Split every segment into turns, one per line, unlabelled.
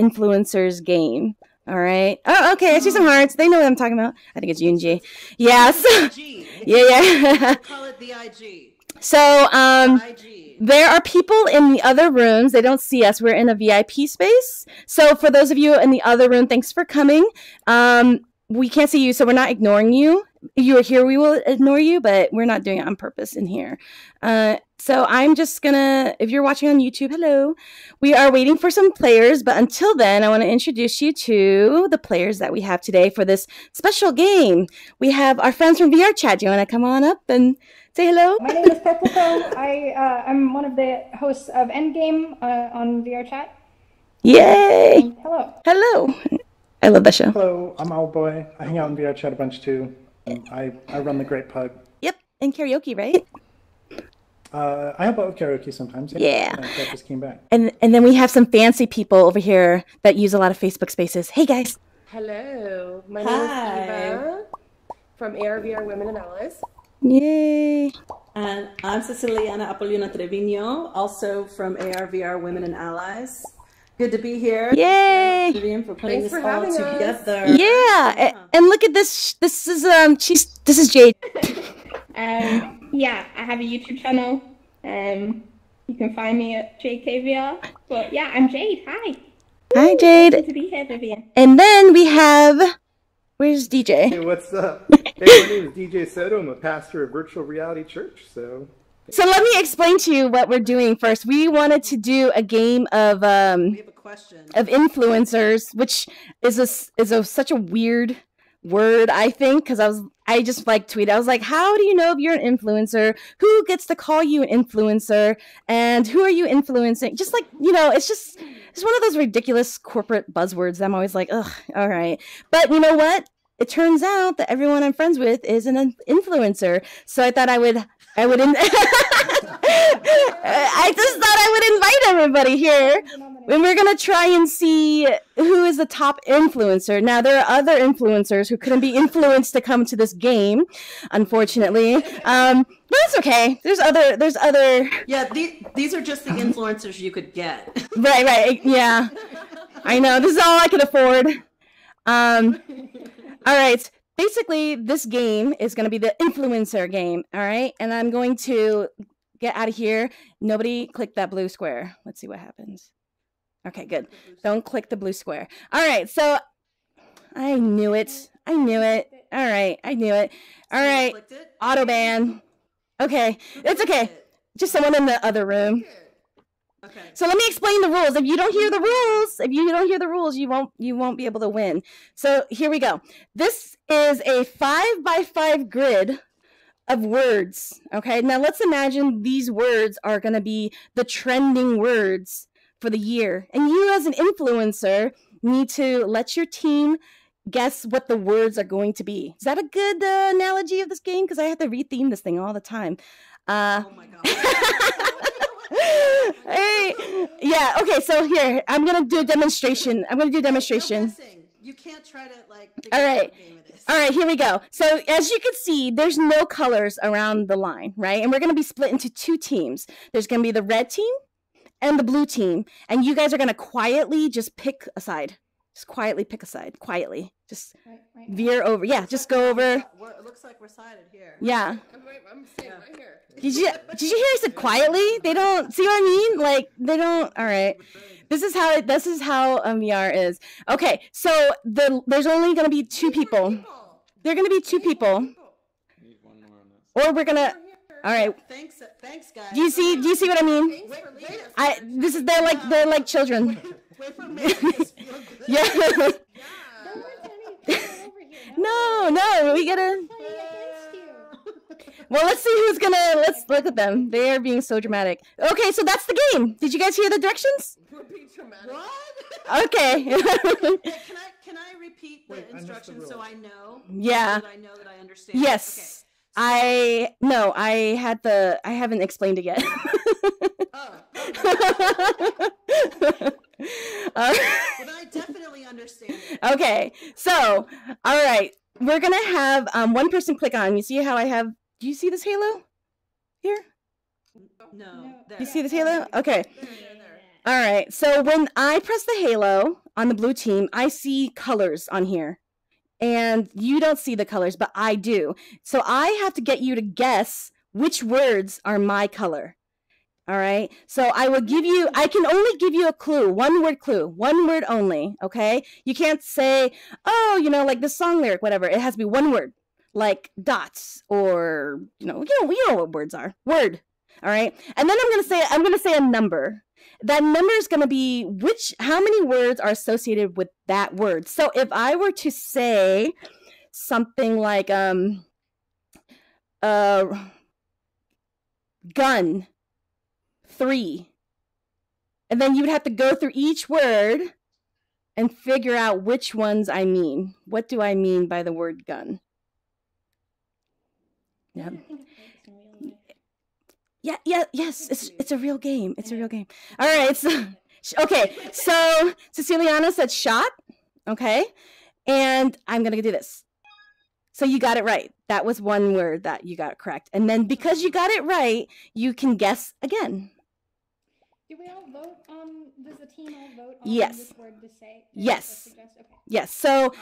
influencers game. All right. Oh, okay. I see some hearts. They know what I'm talking about. I think it's Yunji. Yes. So, yeah, yeah.
Call it the IG.
so, um, there are people in the other rooms. They don't see us. We're in a VIP space. So, for those of you in the other room, thanks for coming. Um, we can't see you, so we're not ignoring you. If you are here, we will ignore you, but we're not doing it on purpose in here. Uh, so, I'm just gonna, if you're watching on YouTube, hello. We are waiting for some players, but until then, I want to introduce you to the players that we have today for this special game. We have our friends from VR Chat. Do you want to come on up and say hello?
My name is Poplopo. I uh, I'm one of the hosts of Endgame uh, on VR Chat.
Yay!
Hello.
Hello. I love that show.
Hello, I'm Owlboy. I hang out in VR chat a bunch too. Um, I, I run the Great Pug.
Yep, and karaoke, right?
Uh, I help out with karaoke sometimes.
Yeah.
That just came back.
And and then we have some fancy people over here that use a lot of Facebook Spaces. Hey guys.
Hello, my
Hi.
name is Eva from ARVR Women and Allies.
Yay!
And I'm Siciliana Apollina Trevino, also from ARVR Women and Allies. Good to be here.
Yay!
Vivian for putting
Thanks
this
for
all
having us.
together.
Yeah, a- and look at this. This is um. She's this is Jade.
Um, yeah, I have a YouTube channel. Um, you can find me at JKVR. But yeah, I'm Jade. Hi.
Hi Jade.
Good
Jade.
to be here, Vivian.
And then we have. Where's DJ?
Hey, what's up? Hey, my name is DJ Soto. I'm a pastor of Virtual Reality Church. So,
So let me explain to you what we're doing first. We wanted to do a game of um
We have a question.
of influencers, which is a is a such a weird word I think because I was I just like tweeted I was like, how do you know if you're an influencer? Who gets to call you an influencer? And who are you influencing? Just like you know, it's just it's one of those ridiculous corporate buzzwords that I'm always like, ugh, all right. But you know what? It turns out that everyone I'm friends with is an influencer. So I thought I would I would in- I just thought I would invite everybody here. And we're gonna try and see who is the top influencer. Now there are other influencers who couldn't be influenced to come to this game, unfortunately. Um, but it's okay. There's other. There's other.
Yeah, the, these are just the influencers you could get.
Right. Right. Yeah. I know. This is all I can afford. Um. All right. Basically, this game is going to be the influencer game. All right, and I'm going to get out of here. Nobody click that blue square. Let's see what happens. Okay, good. Don't click the blue square. All right, so I knew it. I knew it. All right, I knew it. All right,
Clicked it?
auto ban. Okay, it's okay. Just someone in the other room.
Okay.
So let me explain the rules. If you don't hear the rules, if you don't hear the rules, you won't you won't be able to win. So here we go. This is a five by five grid of words. Okay. Now let's imagine these words are gonna be the trending words for the year. And you as an influencer need to let your team guess what the words are going to be. Is that a good uh, analogy of this game? Because I have to retheme this thing all the time. Uh,
Oh my god.
hey, yeah. Okay, so here I'm gonna do a demonstration. I'm gonna do a demonstration.
You can't try to like
All right.
what game it is.
All right, here we go. So as you can see, there's no colors around the line, right? And we're gonna be split into two teams. There's gonna be the red team and the blue team, and you guys are gonna quietly just pick a side. Just quietly pick a side. Quietly, just
Right, right.
veer over. Yeah, just go over.
We're, it looks like we're sided here.
Yeah.
I'm, right, I'm sitting right here.
Did you did you hear I said quietly? They don't see what I mean? Like they don't. All right. This is how this is how um, VR is. Okay, so the there's only gonna be two people. They're gonna be two people, or we're gonna. All right.
Thanks, thanks, guys.
Do you see? Do you see what I mean?
Wait, wait,
I this is they're like they're like children.
wait for me. This.
Yeah.
Don't let any people over here.
no, no, we gotta.
Play against you.
Well, let's see who's gonna. Let's look at them. They are being so dramatic. Okay, so that's the game. Did you guys hear the directions?
We're being dramatic.
What?
Okay.
Wait, can I can I repeat the
Wait, I the
instructions so. I know?
Yeah.
So that I know that I understand.
yes. I no, I had the. I haven't explained it yet.
Okay. Oh.
Uh,
But I definitely understand it.
okay, so all right, we're gonna have um, one person click on. You see how I have? Do you see this halo here?
No.
You see this halo? Okay.
There, there, there.
All right. So when I press the halo on the blue team, I see colors on here. And you don't see the colors, but I do. So I have to get you to guess which words are my color. All right. So I will give you, I can only give you a clue, one word clue, one word only. Okay. You can't say, oh, you know, like the song lyric, whatever. It has to be one word, like dots or, you know, you know, you know what words are. Word. All right. And then I'm going to say, I'm going to say a number. That number is going to be which, how many words are associated with that word. So if I were to say something like, um, uh, gun, three. And then you would have to go through each word and figure out which ones I mean. What do I mean by the word gun? Yeah. Yeah, yeah, yes, it's it's a real game. It's a real game. All right, so okay, so Siciliana said shot, okay, and I'm gonna do this. So you got it right. That was one word that you got correct, and then because you got it right, you can guess again.
Do we all vote? Um, does the team all vote on
Yes.
word to say?
Yes.
Okay.
Yes. So,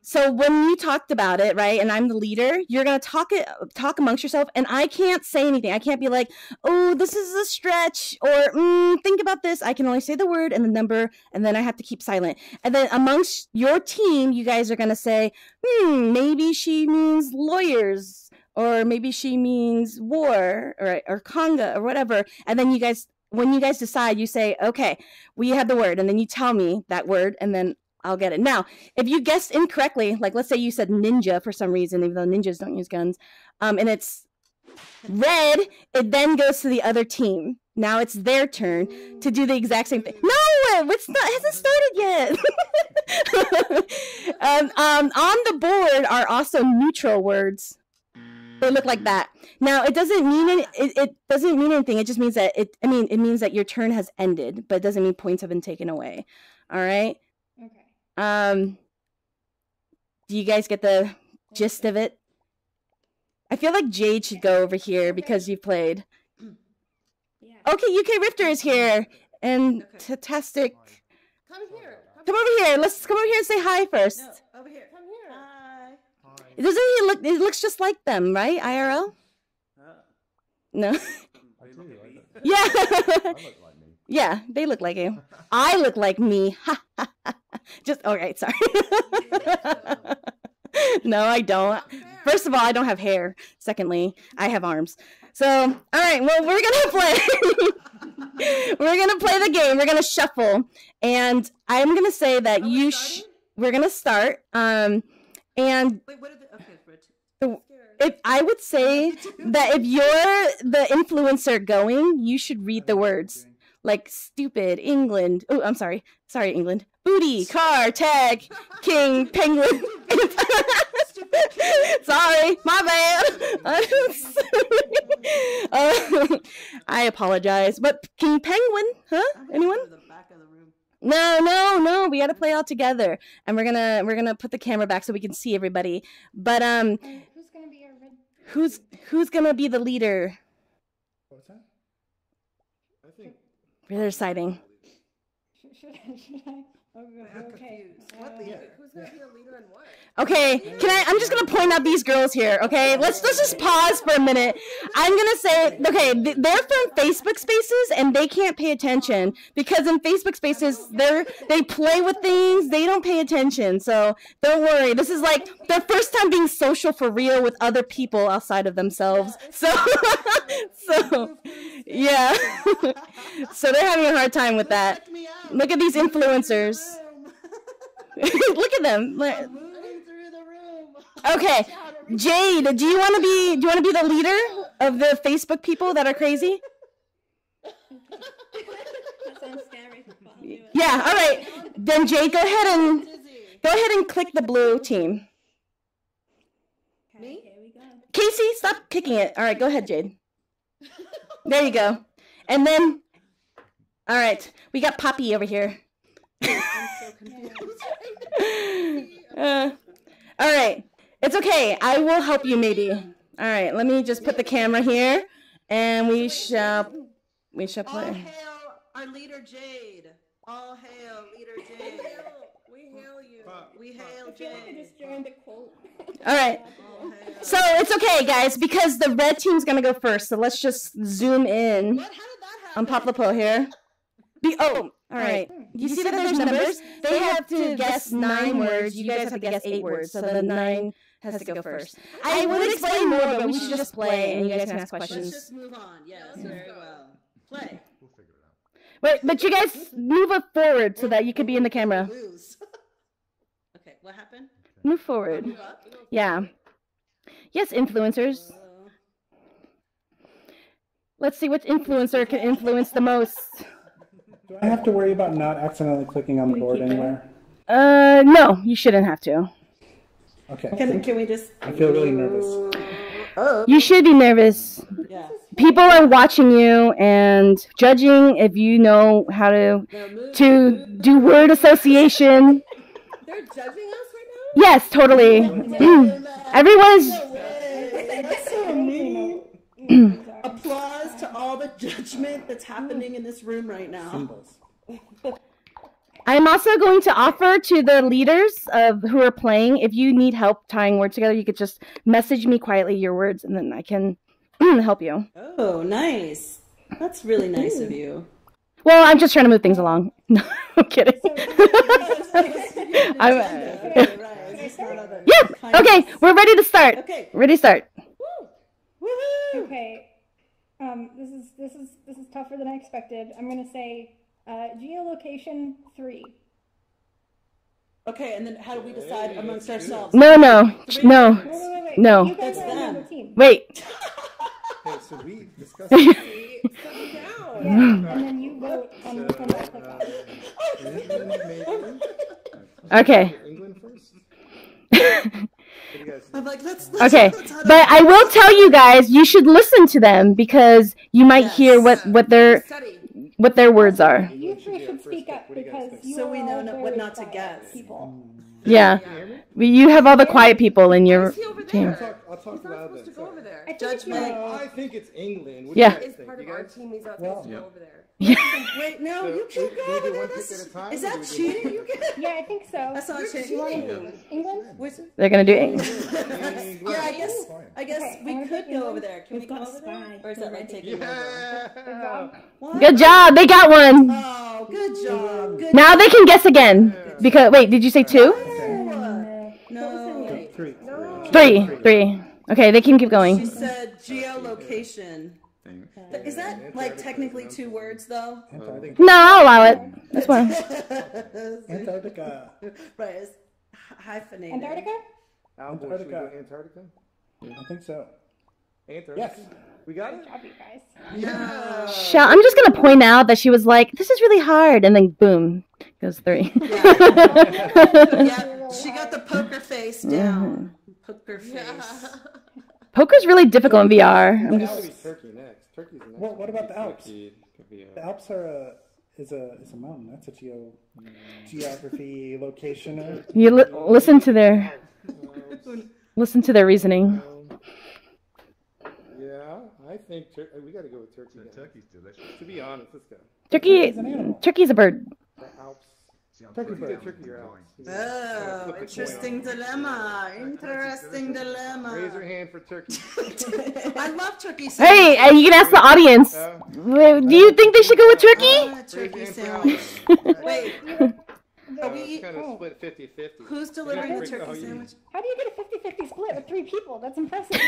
so when you talked about it, right, and I'm the leader, you're gonna talk it, talk amongst yourself, and I can't say anything. I can't be like, "Oh, this is a stretch," or mm, "Think about this." I can only say the word and the number, and then I have to keep silent. And then amongst your team, you guys are gonna say, "Hmm, maybe she means lawyers." Or maybe she means war or, or conga or whatever. And then you guys, when you guys decide, you say, okay, we have the word. And then you tell me that word. And then I'll get it. Now, if you guessed incorrectly, like let's say you said ninja for some reason, even though ninjas don't use guns, um, and it's red, it then goes to the other team. Now it's their turn to do the exact same thing. No, it's not. It hasn't started yet. um, um, on the board are also neutral words. They look like that. Now it doesn't mean any, it, it doesn't mean anything. It just means that it. I mean, it means that your turn has ended, but it doesn't mean points have been taken away. All right.
Okay.
Um, do you guys get the gist of it? I feel like Jade should go over here because you played.
Yeah.
Okay, UK Rifter is here, and
Okay.
Tastic.
Come here. Come,
Come over here. Let's come over here and say hi first.
No, over here.
come here.
Hi.
Doesn't he look? It looks just like them, right? IRL. No.
I do.
Yeah.
I look like me.
yeah, they look like you. I look like me. just all right. Sorry. no, I don't. First of all, I don't have hair. Secondly, I have arms. So, all right. Well, we're gonna play. we're gonna play the game. We're gonna shuffle, and I'm gonna say that
Are we
you. Sh- we're gonna start. Um, and
Wait, what are the? Rich.
if I would say that if you're the influencer going, you should read the words like stupid England. Oh, I'm sorry, sorry England. Booty, car, tag, king, penguin. sorry, my bad. uh, I apologize, but king penguin, huh? Anyone?
go to the back of the room.
No, no, no. We got to play all together, and we're gonna we're gonna put the camera back so we can see everybody. But um,
And who's gonna be our red?
Who's who's gonna be the leader?
What's that?
I think
They're deciding.
Should, should Should I? Okay.
I'm confused. Uh, what the?
Who's gonna be a leader and what?
Okay, can I? I'm just gonna point out these girls here. Okay, let's let's just pause for a minute. I'm gonna say, okay, they're from Facebook Spaces and they can't pay attention because in Facebook Spaces they're they play with things, they don't pay attention. So don't worry. This is like their first time being social for real with other people outside of themselves. So so yeah, so they're having a hard time with that.
Check me out.
Look at these influencers.
Room.
Look at them. Like-
Moving through the room.
Okay, Jade, do you want to be do you want to be the leader of the Facebook people that are crazy?
That sounds scary. but I'll do it.
Yeah. All right. Then Jade, go ahead and go ahead and click the blue team.
Me?
Here we go.
Casey, stop kicking it. All right, go ahead, Jade. There you go. And then, all right, we got Poppy over here.
I'm so confused.
Uh, all right, it's okay. I will help you maybe. All right, let me just put the camera here, and we shall we shall play.
All
play.
hail our leader Jade. All hail leader Jade.
I feel like I just joined a cult.
All right. So it's okay, guys, because the red team's gonna go first. So let's just zoom in
What? How did that
on
happen?
Poplopo here. Be oh, all right. You see that there's numbers? They have to guess nine words. You guys have to guess eight words. So the nine has to go first. I would explain more, but we should just play, and you guys can ask
Let's
questions.
just move on. Yes, very well. Play.
We'll figure it out.
Wait, but you guys move it forward so that you could be in the camera.
Lose. okay, what happened?
Move forward.
Move up.
Yeah. Yes, influencers.
Uh,
Let's see which influencer can influence the most.
Do I have to worry about not accidentally clicking on the board anywhere?
Uh, no, you shouldn't have to.
Okay.
can, can we just?
I feel really nervous.
Oh,
You should be nervous.
yeah.
People are watching you and judging if you know how to to do word association.
They're judging us right now?
Yes, totally. Everyone's
That's so mean. Applause to all the judgment that's happening in this room right now.
Symbols.
I'm also going to offer to the leaders of who are playing if you need help tying words together, you could just message me quietly your words and then I can help you.
Oh, nice. That's really nice of you.
Well, I'm just trying to move things along. No, I'm kidding. I'm, uh,
Okay, right. It's not other
yeah. Okay, we're ready to start.
Okay.
Ready to start.
Woohoo!
Okay. Um, this is this is this is tougher than I expected. I'm gonna say uh, geolocation three.
Okay, and then how do we decide amongst ourselves?
No, no, no.
Wait, wait, wait, wait.
No.
You guys
That's
are on
them.
team.
Wait.
Hey, so we discussed
Yeah, and then you vote on which one I click on.
England, maybe?
Okay.
England first? What do you guys
I'm like, let's, let's
Okay.
let's
But I will tell you guys, you should listen to them because you might hear what what their
Study.
what their words are.
You three should speak up
What do you guys
because you
So we know no- what not to guess.
People. Mm.
Yeah. But You have all the quiet people in your
Is he over
team.
there?
talk, I'll talk
He's not
loud
supposed to
then.
go over there.
I think
Judgment.
if
I think it's England. What
Yeah.
do you guys
It's part of our team. He's not
Well-
supposed to go over there.
Wait, no,
So,
you
we-
can't
we
go
do
over there.
pick
This
at
is,
time,
is that
do we do-
cheating? You can,
Yeah, I think so.
that's not
You want
cheating.
to England?
Which-
They're gonna do England.
Yeah, I guess I guess
Okay,
we
I'm gonna
could go
England.
over there. Can we go over there? Or is that like taking?
Yeah.
What?
Good job. They got one.
Oh, good job. Good
Now they can guess again. Because wait, did you say two?
job. No.
Three.
Three. Three. Okay, they can keep going.
She
going.
said geolocation. Is that like technically two words though?
Antarctica.
No, I'll allow it. That's one.
Antarctica.
Right, it's hyphenated.
Antarctica?
Alan, boy, should we go
Antarctica.
Antarctica?
I think so.
Antarctica?
Yes.
We got it?
Job, you guys.
Yeah.
Shall, I'm just gonna point out that she was like, "This is really hard," and then boom, goes three.
Yeah, she got the poker face mm-hmm. down. Poker face.
Poker's really difficult in VR. I'm just,
Turkey next. Turkey's the next.
Well, what about the Alps?
Turkey could be a-
The Alps are a is a is a mountain. That's a geo geography location.
you li- listen to their listen to their reasoning.
Um, yeah, I think Tur- we got to go with Turkey.
The turkey's delicious.
To be honest, let's go.
Turkey, turkey's a bird.
The Alps.
See, I'm
Turkey
pretty
Either
down
Turkey or
with
Oh,
Flip the coin.
interesting dilemma.
Raise your hand for Turkey.
I love turkey
Hey,
sandwich.
uh, you can ask the audience.
Uh,
Do you think they should go with turkey?
Raise
turkey sandwich. Wait,
Uh,
are we?
it's kind of
oh.
split 50 50.
Who's delivering the
bring- oh,
turkey
you-
sandwich?
How do you get a 50 50 split with three people? That's impressive.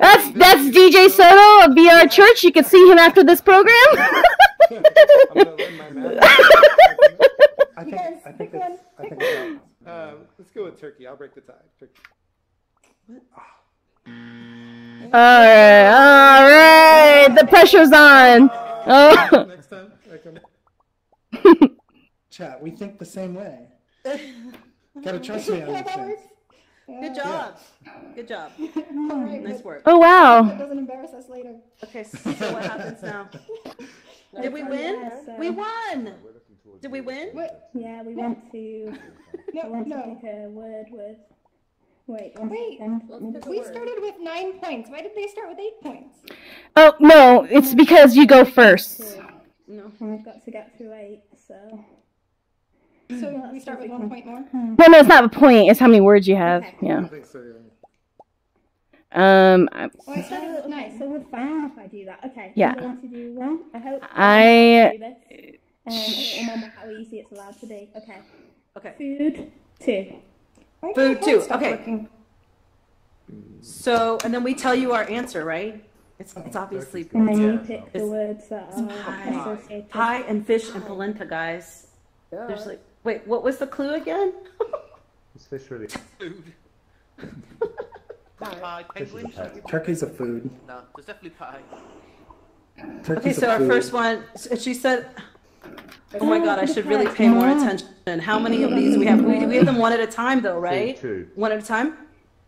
That's that's DJ Soto of VR Church. You can see him after this program.
I'm going to learn my math.
I think
guys
I think
one.
I think it's
Um, let's go with Turkey. I'll break the tie. Turkey.
all right, all right. The pressure's on. Oh.
Next time, I come.
Chat. We think the same way. Gotta trust me on
Yeah, that works.
Good job. Good job.
All right,
Nice
but
work.
Oh wow.
That doesn't embarrass us later.
Okay, so what happens now? Did we win? We won. Did we win?
What?
Yeah, we went to.
No,
I want to
no.
make a word with. Wait, one
Wait.
second.
Let's
We
word.
started with nine points. Why did they start with eight points?
Oh no, it's because you go first.
No.
And we've got to get through eight, so.
So we start with one point more. Hmm.
No, no, it's not a point. It's how many words you have.
Okay.
Yeah.
I think so, yeah.
Um, I-
Well, I started with nice.
Nice. So we're fine if I do that. Okay.
Yeah.
You want to do one? I hope.
I-
do this. Um, I don't remember how easy it's allowed to be. Okay.
Okay.
Food. Two.
Why
Food
can't
too, okay.
working?
So, and then we tell you our answer, right? It's, it's obviously
And then you pick the words that are associated.
pie and fish and polenta, guys. There's like, wait, what was the clue again?
It's fish really.
Pie, penguin?
Turkey's a food.
No, there's definitely pie.
Turkey's
Okay, so our
food.
first one, she said, oh my god, I should really pay more attention. How many of these we have? We, we have them one at a time though, right?
Two.
One at a time?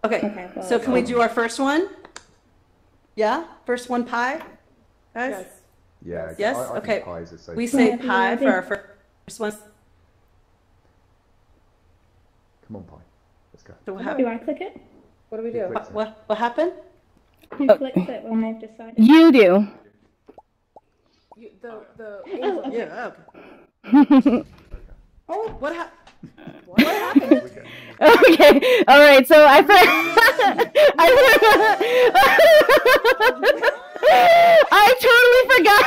Okay,
Okay, well,
so can we um, do our first one? Yeah, first one pie? Guys? Yes.
Yeah.
Yes?
I, I think
Okay.
Pies are safe.
We say pie for our first one.
Come on, pie. Let's go.
So what oh,
Do I click it?
What do we do?
What, what, what happened?
Who oh. clicks it when they've decided?
you do.
You, the the oh, angel.
Yeah, okay. Oh, what hap- what happened?
Okay. All right. So I forgot. I, I totally forgot.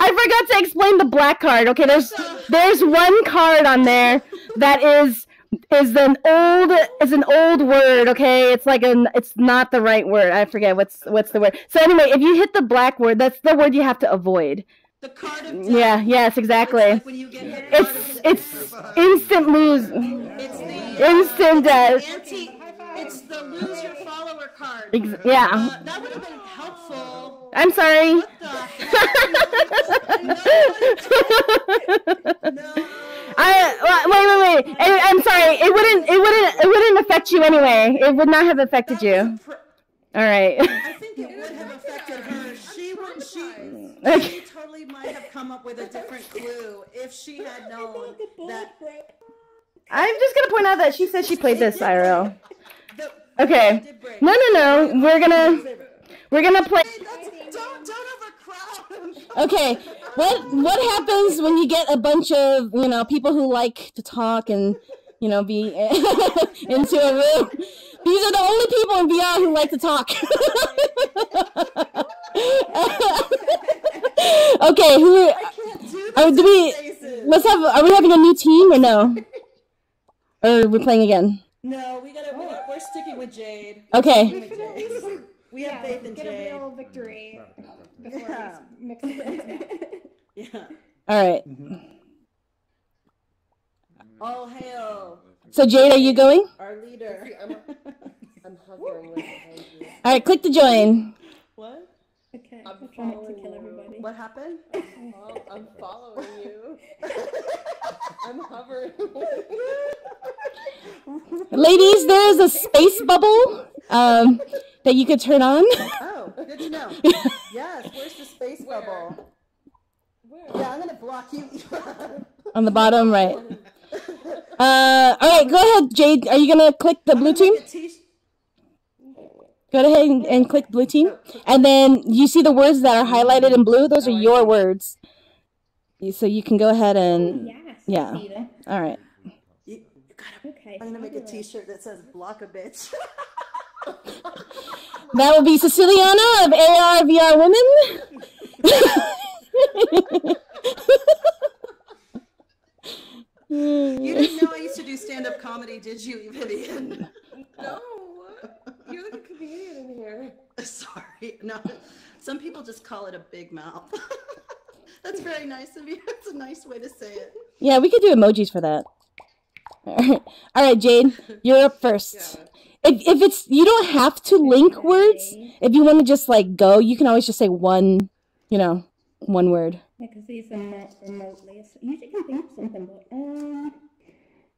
I forgot to explain the black card. Okay, there's there's one card on there that is is an old is an old word. Okay, it's like an it's not the right word. I forget what's what's the word. So anyway, if you hit the black word, that's the word you have to avoid.
The card of death.
Yeah. Yes. Exactly.
Like when you get hit. card
It's it's instant lose.
It's the
Instant death.
anti. It's the lose your follower card.
Ex- yeah.
Uh, that would have been helpful.
I'm sorry.
What the heck? No.
I wa- wait, wait, wait. I, I'm sorry. It wouldn't. It wouldn't. It wouldn't affect you anyway. It would not have affected you. All right.
I think it would have affected her. She would. She. She totally might have come up with a different clue if she had known that.
I'm just gonna point out that she said she played this IRL. Okay.
it did break.
No, no, no. We're gonna we're gonna play.
Hey, don't don't overcrowd.
Okay. What what happens when you get a bunch of you know people who like to talk and you know be into a room? These are the only people in VR who like to talk. okay. Who? Oh, do we? Let's have. Are we having a new team or no? Or are we playing again?
No, we gotta. We're, we're sticking with Jade.
Okay.
With Jade. We have
Yeah,
faith in
get a
Jade.
real victory before
Yeah.
we mix it.
Yeah.
All right.
All hail
So Jade, are you going?
our leader.
I'm, I'm hovering right behind you.
All right. Click to join.
What?
Okay.
I'm
I'm trying to
following
kill
you.
everybody.
What happened?
Oh, I'm following you. I'm hovering.
Ladies, there is a space bubble um, that you could turn on.
Oh, good to know. Yes, where's the space bubble?
Where?
Yeah, I'm gonna block you.
on the bottom right. Uh, all right, go ahead, Jade. Are you gonna click the blue team? Go ahead and, and click blue team, and then you see the words that are highlighted in blue. Those are your words. So you can go ahead and
Yes.
Yeah. All right.
you, you gotta.
Okay.
I'm gonna make a
fabulous.
T-shirt that says "block a bitch."
That will be Siciliana of ARVR Women.
you didn't know I used to do stand-up comedy, did you, Vivian?
No. You're like a comedian in here.
Sorry, no. Some people just call it a big mouth. That's very nice of you. That's a nice way to say it.
Yeah, we could do emojis for that. All right, Jade, you're up first. If if it's you don't have to link words. If you want to just like go, you can always just say one, you know, one word.
Yeah, because these are not remotely. ass- Usually can think of something, but um,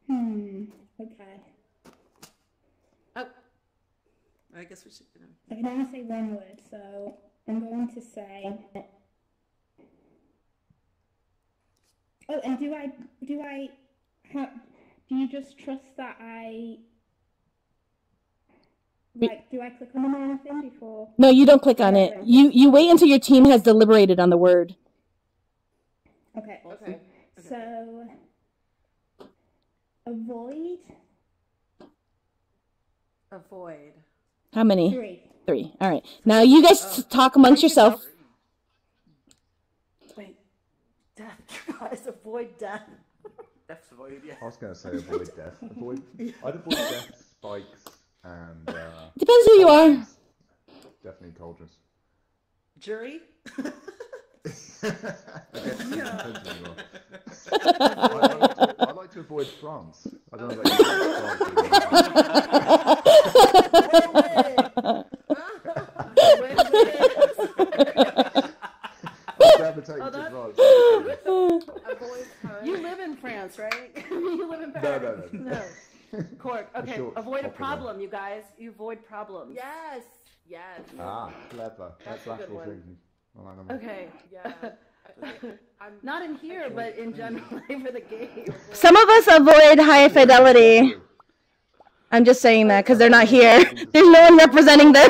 hmm. Okay.
Oh, I guess we should. You know.
I can only say one word, so I'm going to say. Oh, and do I do I ha do you just trust that I like do I click on them or anything before?
No, you don't click on it. You you wait until your team has deliberated on the word.
Okay.
Okay.
So
Avoid
Avoid.
How many?
three.
Three. All right. Now you guys oh. t- talk amongst yourself.
Wait. Death. Guys, avoid death.
Death's avoid, yeah.
I was going to say avoid death. Avoid. I'd avoid death, spikes, and. Uh,
Depends who you are.
Definitely cauldrons.
Jury.
I guess it's intentional as well. I, like to, I like to avoid France. I don't know about you. I'm gravitating
Oh,
to France.
You live in France, right? you live in
No,
Paris.
no, no.
No. Cork. Okay.
sure,
avoid a
popular.
problem, you guys. You avoid problems.
Yes. Yes.
Ah, clever.
That's
That's
a good
lateral
one.
thinking. Like.
Okay.
Yeah. I- I'm
Not in here, but in general for the game.
Some of us avoid high fidelity. I'm just saying that because they're not here. There's no one representing them.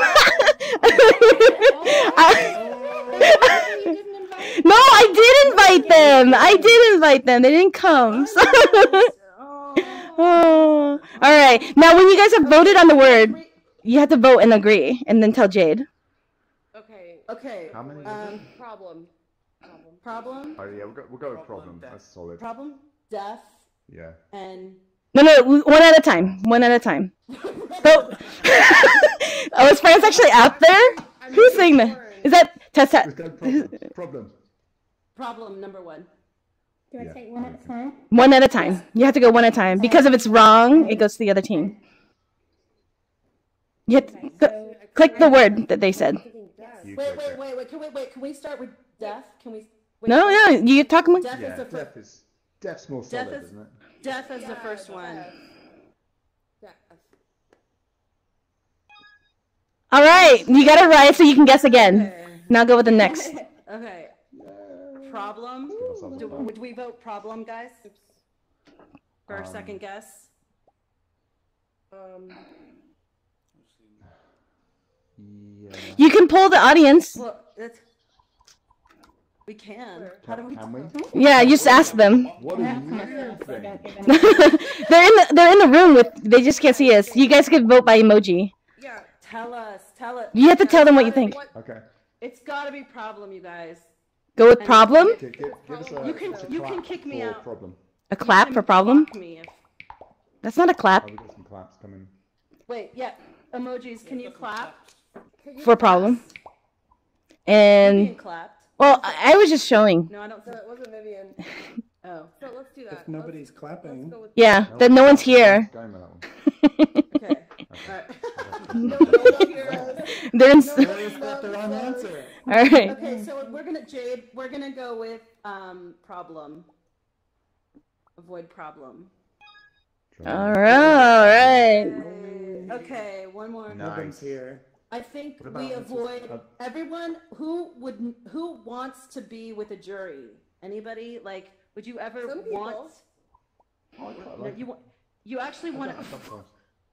I- no, I did invite them. I did invite them. They didn't come. so- oh. All right. Now, when you guys have voted on the word, you have to vote and agree, and then tell Jade.
Okay.
Okay.
How many?
Um,
Problem. Problem.
problem.
Oh yeah, we'll go, we'll go with
Problem,
problem.
death.
That's solid.
Problem. Death.
Yeah.
And
No, no, one at a time. One at a time. Vote. oh, is France actually out there? Who's saying that? Is that Tessa?
Let's problem. problem.
problem number one.
Do I
Yeah.
take one at a time?
One at a time. You have to go one at a time because if it's wrong, it goes to the other team. You have to go, click the word that they said.
You
Wait, wait, wait, wait. Can we wait? Can we start with death? Can we? Wait,
No, no, you talk among.
Death
Yeah,
is the first.
death is death's more
Death
solid,
is-
isn't it?
Death is the first one.
Yes.
All right, you got it right, so you can guess again. Now go with the next.
Okay. Problem.
Give ourselves a
Do, would we vote problem, guys? For our
Um,
second guess.
Um.
Yeah.
You can pull the audience.
Well, that's. We can. How do we?
Can we?
Yeah, you just ask them.
What are you doing?
they're in the they're in the room with. They just can't see us. You guys can vote by emoji.
Yeah.
Tell us. Tell us.
You have to tell them what you think.
Okay.
It's got to be problem, you guys.
Go with problem.
Give, give, give us a,
You can-
a
you can kick me
for
out.
Problem.
A clap for problem.
If-
That's not a
Oh,
clap
we got some claps coming.
Wait, yeah. Emojis. Can you clap?
for problem. And well, I, I was just showing.
No, I don't.
So it wasn't Vivian.
Oh.
So let's do that.
If nobody's
let's,
clapping.
Let's go with
Yeah, that no one's here.
Going with that one.
Okay.
no, no heroes.
They're in. s-
Where is that their own answer?
All right.
Okay, so we're gonna Jade. We're gonna go with um problem. Avoid problem.
All right. All right.
Okay, one more.
Nobody's here.
I think we avoid everyone who would who wants to be with a jury. Anybody like? Would you ever
Some
want?
I like
you want. You actually want to.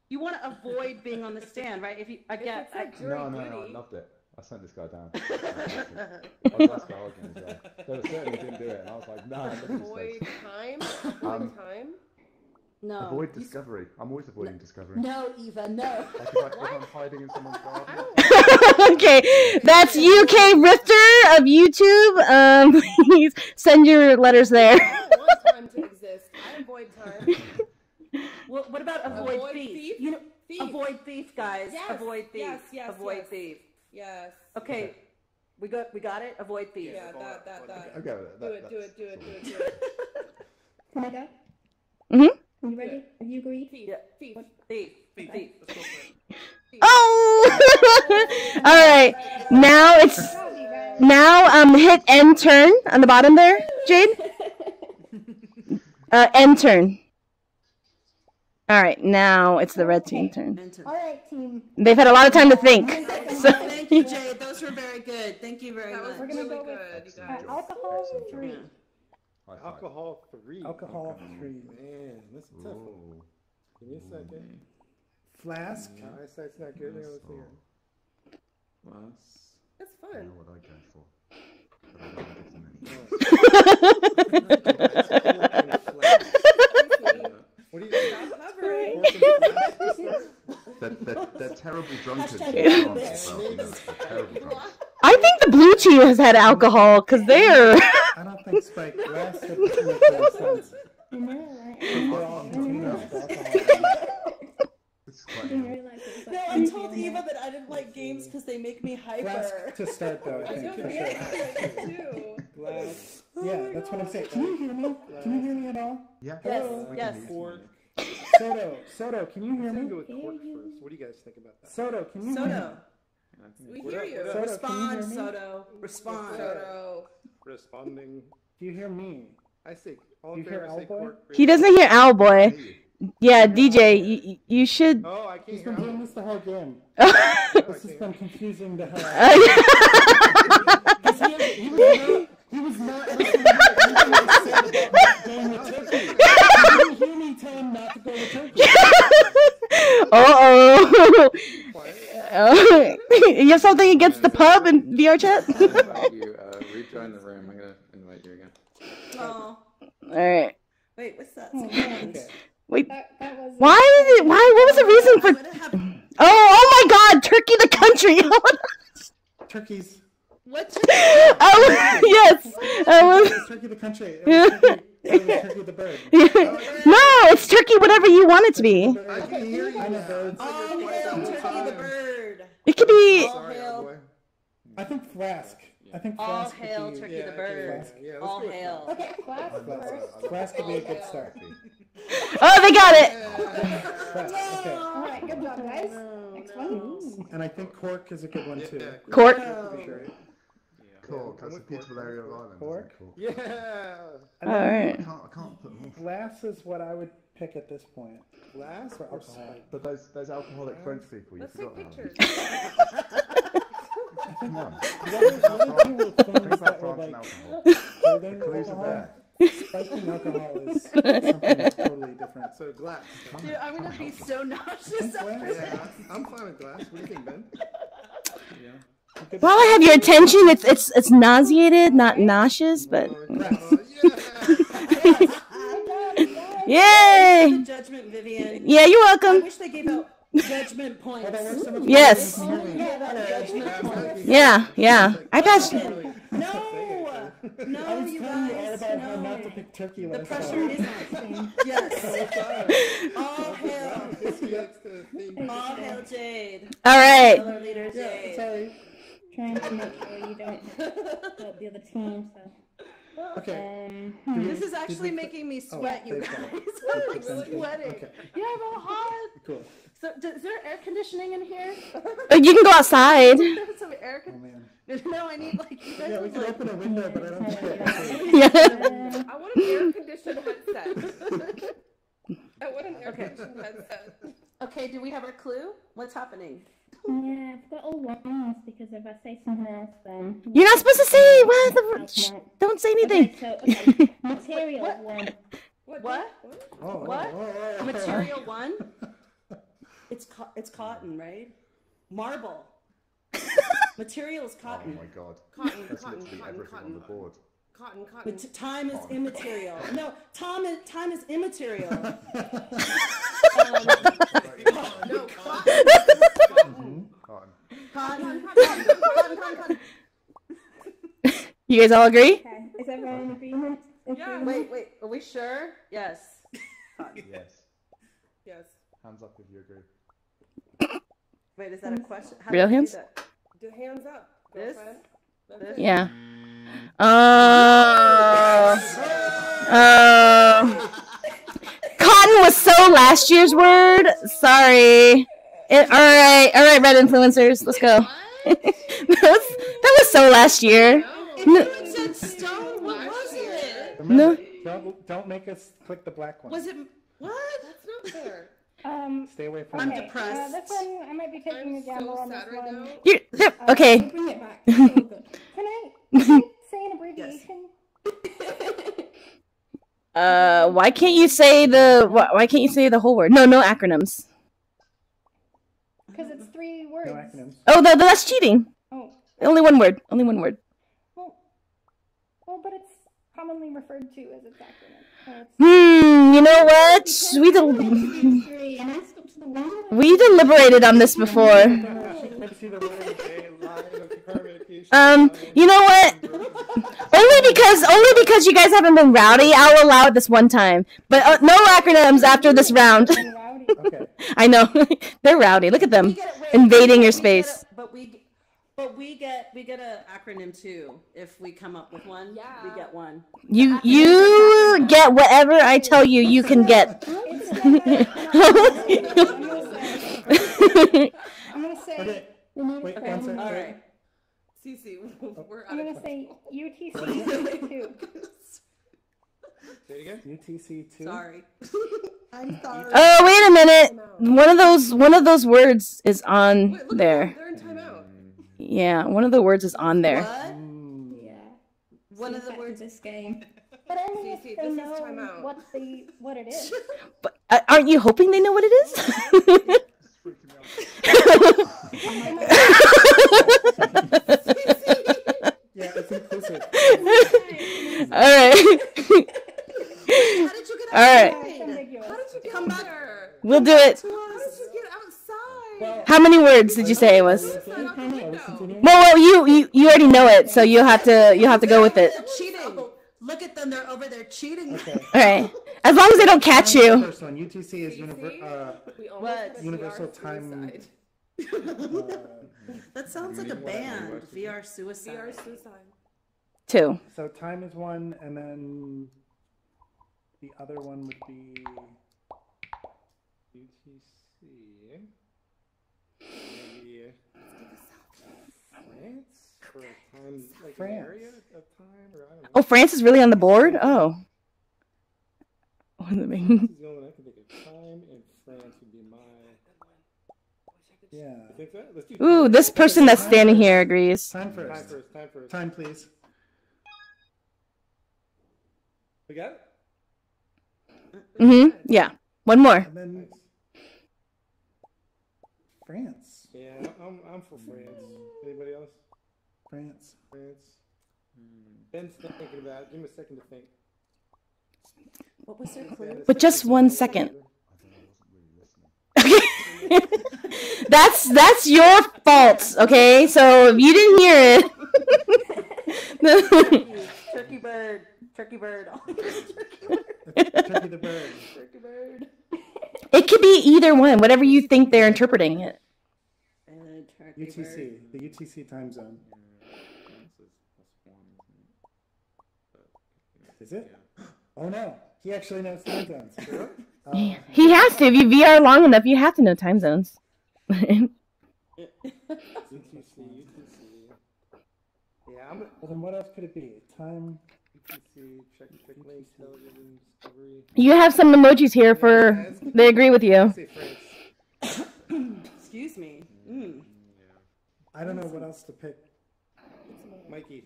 Sometimes.
You want to avoid being on the stand, right? If you, I get. I,
it's a jury
No, no, no, I
duty.
loved it. I sent this guy down. I was asked arguing as well. They certainly didn't do it, and I was like, nah, look at this
Avoid time. Avoid
Um,
time.
no.
Avoid
You
discovery. I'm always avoiding discovery.
No, Eva, no.
Like if, I, if I'm hiding in someone's garden.
okay, that's UK Rifter of YouTube. Um, please send your letters there.
I don't want time to exist. I avoid time.
Well, what about avoid,
Avoid
thief?
thief?
You know,
Thief.
avoid thief, guys.
Yes,
Avoid thief.
yes, yes,
avoid
yes.
thief.
Yes.
Okay, we got we got it. Avoid thief.
Yeah, that, that, that.
Okay, that,
Do it, do
that's
it, do it, do it, do it.
Can I go?
hmm
Are you ready? Have you agreed?
Thief,
Yeah.
thief.
Thief.
Thief.
Thief.
Let's go for it.
Oh! All right. Now it's now um hit end turn on the bottom there, Jade. Uh, end turn. All right. Now it's the red team turn.
Enter.
All right, team.
They've had a lot of time to think. So,
Thank you, Jade. Those were very good. Thank you very
That was
much.
gonna
really
go with-
good, you guys.
alcohol
Excellent
three.
job.
Alcohol three.
Alcohol
Okay.
three.
Man, that's a tough one.
Ooh.
Give me a second. Mm-hmm.
Flask.
My eyesight's not good. Hang on, let's see here.
That's
I
fun.
know what I go for. But I don't give them any.
What do you?
terrible drunkards.
Hashtag
in
blue
France as well, you know, they're terrible drunks.
I think the blue team has had alcohol because they're.
I don't think Spike last would make any sense.
You know, like,
They're all containers of alcohol.
This is quite
I didn't realize it was like
No, I
empty
told Eva that I didn't like games because they make me
Glass
hyper.
to start though, I think for sure. Glass. Oh yeah, that's what I'm saying. Can you hear me? Can you hear me at all?
Yeah.
Yes,
we
yes.
Hear you.
Soto, Soto, can you hear me?
go with cork first. What do you guys think about that?
Soto, can you hear me?
Soto.
We hear you.
Soto, can you
Respond,
hear?
Soto. Respond.
Soto.
Responding.
Do you hear me?
I say all
You hear
favor. Say
Owlboy?
cork.
He doesn't hear Owlboy. Yeah, DJ, you, you should.
Oh, I can't
He's
hear.
been doing this the whole game.
oh,
This has been confusing the hell out of me. he, he, was not, he was not listening to anything I said about not going with Turkey. He didn't tell him not to go with Turkey.
oh. you have something against the pub and VR chat?
invite you. Uh, rejoin the room. I'm gonna invite you again.
Oh,
All right.
wait, what's that?
Okay.
Wait.
That, that.
Why did it? Why? What was the reason for?
I'm gonna have-
Oh, oh my God! Turkey the country.
Turkey's.
What?
oh yes. I
Turkey the country. It was Turkey, it was Turkey the bird.
Oh, no, it's Turkey. Whatever you want it to be.
I can hear you
I'm a oh,
now.
bird.
All hail Turkey the bird.
It could be.
All hail.
I think Flask. I think
All
Flask
hail
be,
Turkey
Yeah,
the bird.
yeah, yeah,
All
go
hail.
Okay, class first.
Flask would be a good start.
Oh, they got it.
Flask, okay.
All right, good job, guys. Next one.
And I think Cork is a good one too.
Yeah,
Cork.
for sure.
Cork,
I'm
that's a
with
beautiful
Cork.
area of Ireland.
Cork?
Cork.
Yeah.
And
All
then
I can't, I can't put them off.
Glass is what I would pick at this point.
Glass or
alcohol.
But those, those alcoholic French people, you
Let's
forgot
take
about
pictures.
Come on.
There's really two
Think about
that were
France and
like
alcohol.
clothing
Clues are
alcohol.
there.
Spiking alcohol is something totally different.
So glass.
Dude, I'm gonna be so nauseous
Think
after
glass?
Yeah, I'm fine with glass. What do you think, Ben?
Good
While I have your attention, it's it's it's nauseated, not nauseous, but yay!
judgment, Vivian.
Yeah, you're welcome.
I
welcome.
wish they gave out judgment points.
Well, that works so much
Yes.
better than hearing.
Yeah, yeah. I passed.
No,
I
no,
was
you
telling you all
guys,
about how not to
no.
pick turkey
The
last
pressure
time.
is on. Yes. All hail.
That's the thing.
All hail Jade.
All right.
Trying to make sure you don't help the other team. So,
Okay.
um,
Do
This is actually making me
Oh,
sweat, you guys.
got.
I'm like
Thank you.
sweating.
Okay.
Yeah, I'm all hot.
Cool.
So, d- is there air conditioning in here?
You can go outside.
Some air
Oh man.
No, I need like you guys
Yeah, we
would,
can
like.
open a window, but I don't think it.
Yeah.
I want an air conditioned headset. I want an air conditioned headset.
Okay, do we have our clue? What's happening?
Yeah, I've got all ones because if I say something else, then
You're not supposed to say what the. Shh, don't say anything.
Okay, so okay, material
What?
one.
What?
Oh,
What?
oh, oh, oh.
Material one? It's co- it's cotton, right? Marble. Material is cotton.
Oh
cotton.
my god.
Cotton,
That's
cotton,
literally
cotton,
everything on the board.
Cotton, cotton.
But t- time is immaterial. No, time is time is immaterial. Um,
No, cotton.
You guys all agree?
Okay, is everyone in agreement?
Yeah.
Wait, wait. Are we sure? Yes.
Yes.
Yes.
Hands up if you agree.
Wait, is that a question? How
Real
do
hands?
do?
Do hands up.
This?
girlfriend.
This?
Yeah. Oh. Oh. Cotton was so last year's word. Sorry. It, all right, all right, red influencers, let's go. that, was, that was so last year. No,
It said stone. What was it?
no.
Don't, don't make us click the black one.
Was it what?
That's not fair.
Um,
Stay away from
I'm
okay,
depressed.
Uh, this one, I might be taking
I'm
a gamble
so
on this
right
one.
now.
You're, there-
Uh,
okay.
Bring it back. Okay. Can I, can I say an abbreviation?
Uh, why can't you say the why, why can't you say the whole word? No, no acronyms.
Because it's three words.
No acronyms.
Oh, the, that's cheating.
Oh,
Only one word. Only one word.
well, well, but it's commonly referred to as its acronym. So
Hmm. You know what? We don't.
Three, and I stuck to the
We deliberated on this before. Um, you know what? Only because only because you guys haven't been rowdy, I'll allow it this one time. But uh, no acronyms after this round. I know they're rowdy. Look at them invading your space.
But we, but we get we get an acronym too. If we come up with one, yeah. we get one.
You you get whatever I tell you you can get.
I'm gonna say.
Okay.
we need
Wait,
friends.
one second.
All right.
Cece, we're
I'm
out
gonna
of
say UTC two.
Say it again.
UTC two.
Sorry. I'm sorry.
Oh wait a minute! One of those one of those words is on
Wait, look
there.
They're in timeout.
Yeah, one of the words is on there.
What?
Yeah.
One of the words.
this game.
But only
Cece,
if they
this
know what the what it is.
But uh, aren't you hoping they know what it is?
Yeah, it's inclusive.
All right.
How did you get
All right.
How did you
Come back.
We'll do it.
How did you get outside?
Well,
How many words did you say it was?
Outside out the
are we
window.
continuing?
Well, well, you, you you already know it, so you'll have to you'll have to go with it.
They're cheating. Look at them. They're over there cheating.
Okay.
All right. As long as they don't catch you.
First one. UTC is univer- uh,
What?
Universal time-
suicide.
uh,
That sounds like a band. VR suicide.
VR suicide.
Two.
so time is one, and then the other one would be
UTC. Maybe France for a time, like
France.
an area of time, or I don't know.
Oh, France is really on the board. Oh.
This is the only I can think of. Time in France would be my.
yeah.
Think that?
Ooh, this person that's standing here agrees.
Time
Time
first.
first. Time first.
Time, please.
We got it.
Mm-hmm. Yeah. One more.
And then France.
Yeah, I'm I'm for France. Anybody else?
France.
France. Ben's thinking about it. Give him a second to think.
What was their clue?
But just
second.
one second. that's that's your fault. Okay, so if you didn't hear it.
Turkey bird. Turkey bird.
Turkey the bird.
Turkey bird.
It could be either one, whatever you think they're interpreting it.
And turkey bird.
UTC. The UTC time zone. Is it? Oh no. He actually knows time zones. Uh,
He has to. If you VR long enough, you have to know time zones.
UTC, UTC. Yeah, I'm
well, then what else could it be? Time.
UTC. Check, check links, television, discovery.
you have some emojis here for. They agree with you.
Excuse me. Mm.
I don't know what else to pick.
Mikey.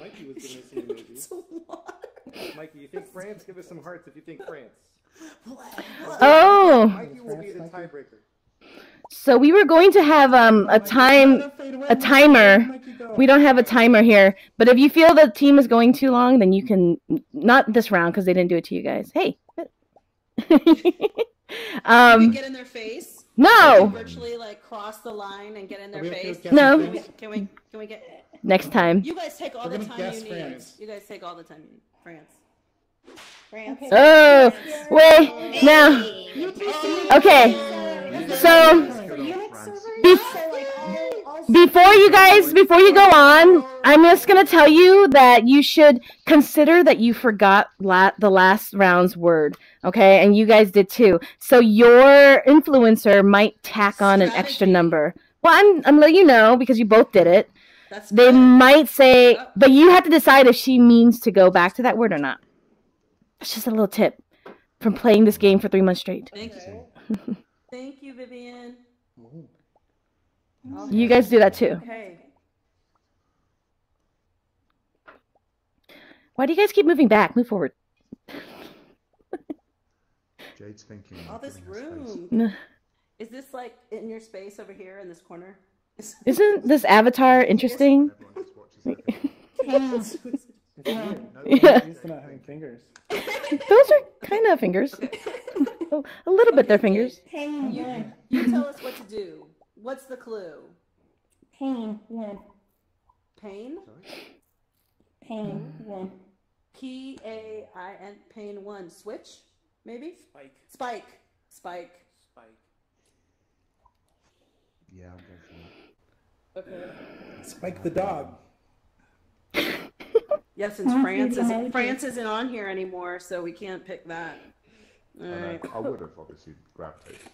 Mikey was giving us some emojis. Mikey, you think France? Give us some hearts if you think France.
Oh,
Mikey will be the tiebreaker.
So we were going to have um a time a timer. We don't have a timer here, but if you feel the team is going too long, then you can not this round because they didn't do it to you guys. Hey.
you
um,
get in their face.
no.
Virtually like cross the line and get in their face.
No.
Can we, can we? Can we get?
Next time.
You guys take all
We're
the time
guess
you need. You guys take all the time you need. France. France.
Okay.
Oh, wait. Now, okay. So,
For
Bef-
so like all, all
before you guys, before you go on, I'm just gonna tell you that you should consider that you forgot la- the last round's word, okay? And you guys did too. So your influencer might tack on an extra number. Well, I'm I'm letting you know because you both did it.
That's
They
good.
might say, oh. but you have to decide if she means to go back to that word or not. It's just a little tip from playing this game for three months straight.
Thank you. Thank you, Vivian.
You guys do that too.
Okay.
Why do you guys keep moving back? Move forward.
Jade's thinking.
All this
giving her space.
room. Is this like in your space over here in this corner?
Isn't this avatar interesting?
Everyone just watches their
It's weird.
Yeah.
Used not having fingers.
Those are kind of fingers. a, a little bit they're fingers.
Pain oh,
You,
one.
you tell us what to do. What's the clue?
Pain one.
Pain?
Pain hmm. one.
P A I N pain one. Switch? Maybe?
Spike.
Spike. Spike.
Spike.
Yeah, I'll go for that.
Okay.
Spike the dog.
Yeah, since France is
emoji.
France isn't on here anymore, so we can't pick that. All
I,
right.
I would have obviously gravitated to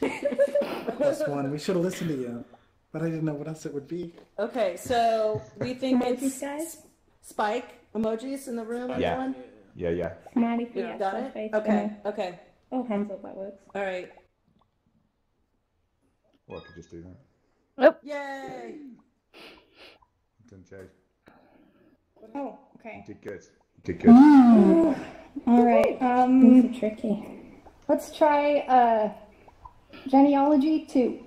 France.
Plus one. We should have listened to you, but I didn't know what else it would be.
Okay, so we think it's
guys?
Spike emojis in the room.
Yeah.
Everyone?
Yeah, yeah.
Smiley for
Yeah,
yes,
got
or
it.
face
Okay.
for no.
Okay.
Oh, hands up, that works.
All right.
Or I could just do that. Nope.
Yay!
Done, Jade.
Oh, okay.
You did good. You did good.
All right. Um,
tricky.
let's try uh, genealogy two.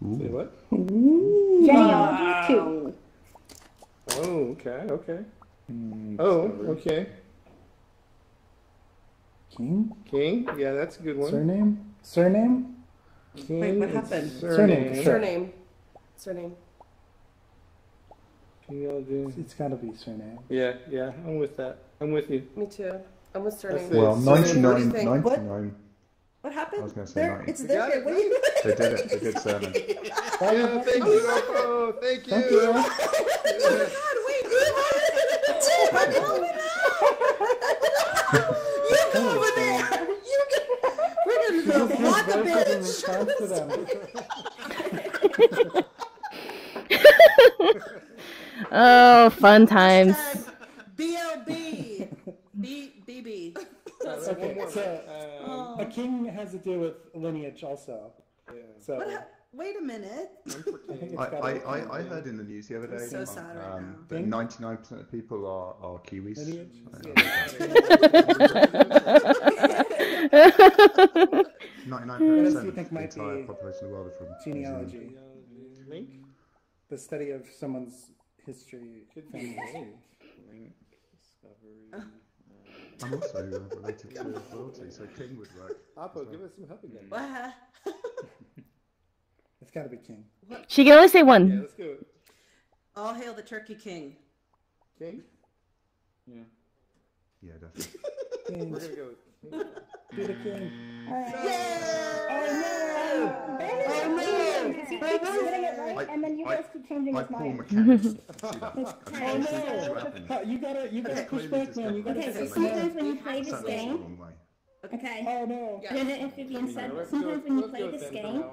Say what?
Genealogy two.
Oh, okay, okay. Oh, okay.
King?
King? Yeah, that's a good one.
Surname? Surname?
King
Wait, what
is
happened?
Surname. Sure.
Surname. Surname.
Genealogy.
It's got to be surname.
Yeah, yeah, I'm with that. I'm with you.
Me too. I'm with surname.
That's it.
Well,
So-
What do you
99,
think?
99.
What happened?
I was gonna say
There-
ninety.
it's
You
there.
got it,
What do you
They did it. They did surname.
Yeah, thank you, oh, Oppo. Thank you.
Thank you.
Oh God, wait, you go over there. You go. We're gonna go block a
Both of them
bitch.
response to them.
Oh, fun times.
BLB. B BB.
Okay, so
Oh.
a king has to do with lineage also. So
What ha- Wait a minute.
I
I, I, I, I heard in the news the other day
so sad right
um,
now.
that 99% of people are, are Kiwis.
lineage.
99%
What do
of
you
the
think might
entire
be
population of the world are from
Genealogy.
Link?
The study of someone's history. family history.
Link. Discovery.
I'm also uh, related to royalty, so king would work.
Oppo, give us some help again.
It's got to be king.
She can only say one.
Yeah,
one.
let's do it.
All hail the Turkey King.
King?
Yeah, Yeah, definitely.
King.
We're gonna go with King.
Do the king.
Because he keeps getting it right,
I-
and then you
I-
guys keep changing
Like
his mind.
McCann. See that?
Okay.
I see what happened.
Oh, you gotta, you gotta push back, man. You gotta
Okay, so sometimes when you play this
That was the
game, okay,
Oh no.
I don't know if Vivian
Yeah,
said, but
let's go-
sometimes when you play this game.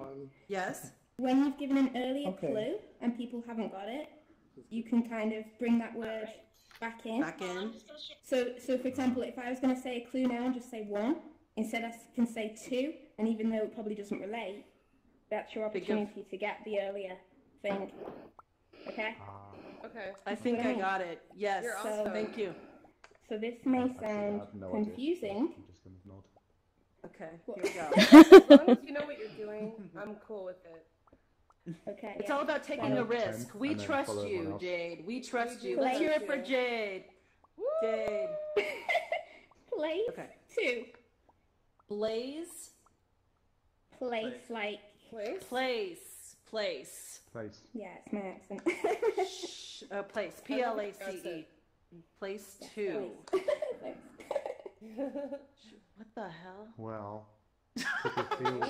Yes.
when you've given an earlier clue and people haven't got it, you can kind of bring that word back in.
Back in.
So, so for example, if I was going to say a clue now and just say one, instead I can say two, and even though it probably doesn't relate, that's your
Big deal.
opportunity to get the earlier thing. Okay? Ah.
Okay.
I think I got it. Yes.
You're
awesome.
Thank you.
So this may
Actually, I
sound
have no idea.
confusing.
I'm just gonna nod.
Okay. Here we go.
As long as you know what you're doing, I'm cool with it.
Okay.
It's
yeah.
all about taking
So-
a risk. We
and then
trust
everyone
you,
else.
Jade. We trust
We
you.
do
Let's hear
trust
it for
you.
Jade. Jade.
Place
Okay.
two.
Blaze.
Place like
Place?
Place. Place.
Place.
yeah, it's my accent.
Shh, uh, place. P L A C E. Place two. What the hell?
Well, a field.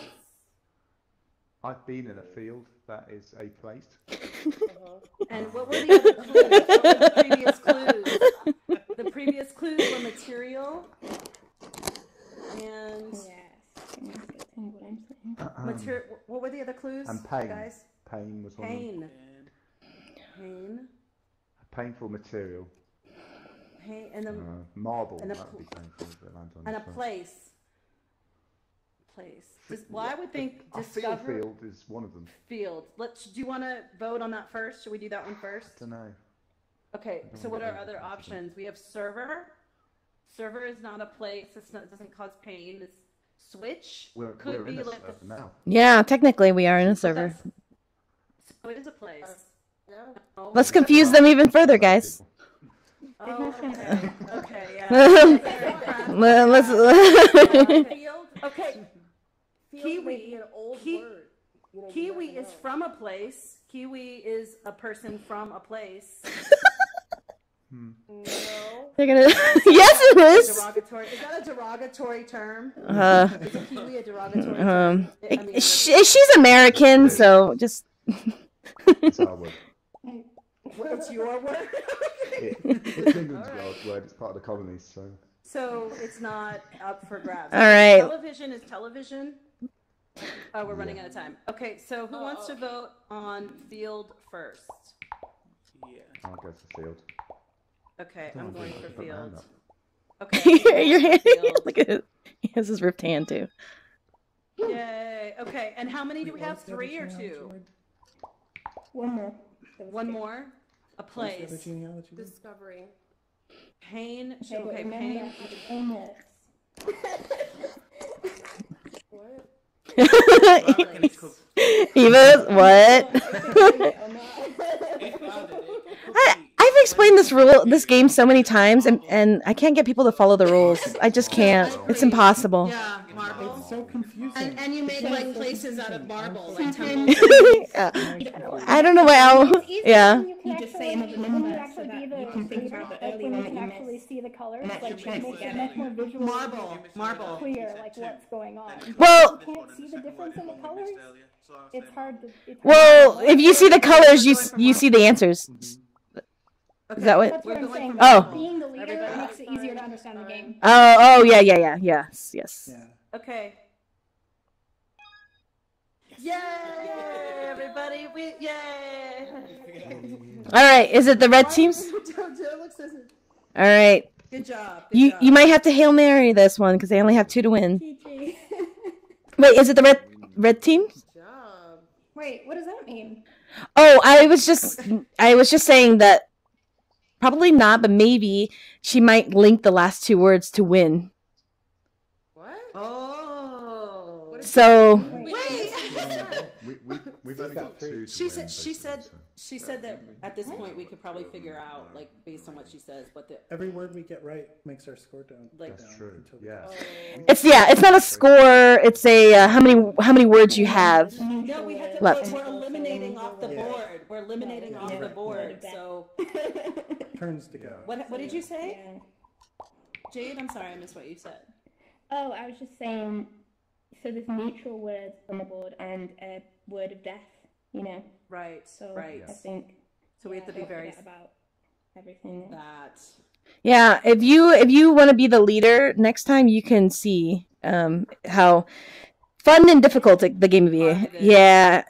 I've been in a field that is a place.
And what were the other clues? What were the previous clues? The previous clues were material and
yes. Let me just get what I'm saying.
material. What were the other clues?
And pain.
guys.
Pain was one.
Pain. Pain.
A painful material.
Pain. And a,
Uh, marble.
and a
that would be
pl-
painful if it landed on
and a place. Place. Dis- well, I would think
A field
discover
field is one of them.
field. Let's. Do you want to vote on that first? Should we do that one first?
I don't know.
Okay,
don't
so what are other options? We have server. Server is not a place. It's not, it doesn't cause pain. It's switch.
We're,
Could
we're
be
in a
like
server now.
Yeah, technically we are in a server.
That's- So it is a place.
Yeah.
Oh,
Let's confuse them even further, guys.
Oh, okay. okay, yeah.
Let's.
Okay. Kiwi.
an old
Ki-
word. You know,
Kiwi is
know.
from a place. Kiwi is a person from a place.
Hmm.
No.
They're gonna. yes, it is.
Derogatory. Is that a derogatory term?
Uh,
is a Kiwi a derogatory term?
um,
I mean,
she, she's American, so just.
It's our word.
What's your word?
It, it's England's word, word. It's part of the colonies, so.
So it's not up for grabs.
All right.
Television is television. Oh, we're running out of time. Okay, so who wants to vote on field first? Yeah.
I'll go for field.
Okay, I'm going for
Put my hand
field. Okay.
your hand. Look at it. He has his ripped hand too.
Yay. Okay, and how many do we have? Three or two?
One more.
One more? A place.
Discovery.
Pain.
Okay, but
Okay, pain.
how the.
Eva, what? I, I've explained this rule, this game so many times, and, and I can't get people to follow the rules. I just can't. It's impossible.
Yeah, marble.
It's so confusing.
And, and you make like places out of marble, like
Sometimes-
temples.
Yeah. I don't know why. I'll, yeah.
You just say another
When
number
you
so that you can think about the
like
early
when
one
you
that
can
you
actually
missed.
see the colors,
And that's
like
your
it
chance
makes
to
it
get
much
it.
more visually
Marble, marble.
clear, like what's going on.
Well-
you can't see the difference in the colors. It's hard to. It's
Well, if you see the colors, you you see the answers. Is that what?
That's what I'm saying.
Oh.
Being the leader makes it easier to understand the game.
Oh, oh, yeah, yeah, yeah, yes, yes.
Okay. Yay, everybody! We yay!
All right, is it the red teams?
Jojo looks as a-
All right.
Good job. Good
You
job.
you might have to hail mary this one because they only have two to win. Wait, is it the red red team?
Wait, what does that mean?
Oh, I was just I was just saying that probably not, but maybe she might link the last two words to win. What?
Oh.
So
Wait.
We, we, we've only got two. To
She
win,
said. She
basically,
said.
so.
She said that at this point we could probably figure out, like, based on what she says, what the.
Every word we get right makes our score down.
Like-
That's true. Yeah.
it's yeah, it's not a score. It's a uh, how many how many words you have.
No, we had to.
Left.
We're eliminating off the
Yeah.
board. We're eliminating off the board. So.
Turns to go.
What What did you say? Jade, I'm sorry, I missed what you said.
Oh, I was just saying. So there's neutral words on the board and a word of death. You know.
Right.
So
right.
I think.
So we have to be very
about everything.
that.
Yeah, if you if you want to be the leader next time, you can see um how fun and difficult the game will be. Yeah,